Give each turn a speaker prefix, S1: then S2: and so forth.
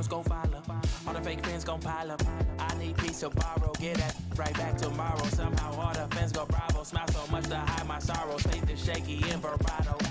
S1: girls gon' follow. All the fake friends gon' pile up. I need peace to borrow. Get that right back tomorrow. Somehow all the fans go bravo. Smile so much to hide my sorrows. Faith is shaky in vibrato.